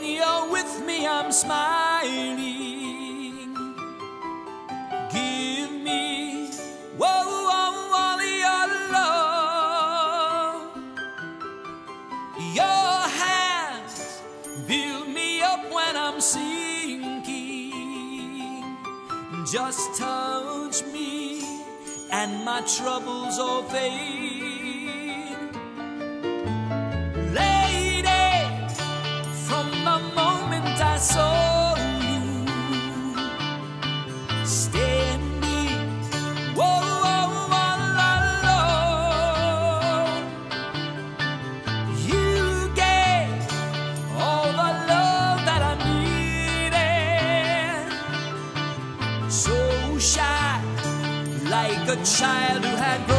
me I'm smiling. Give me, whoa, whoa, all your love. Your hands build me up when I'm sinking. Just touch me and my troubles all fade. Saw you, standing, all alone, you gave all the love that I needed. So shy, like a child who had.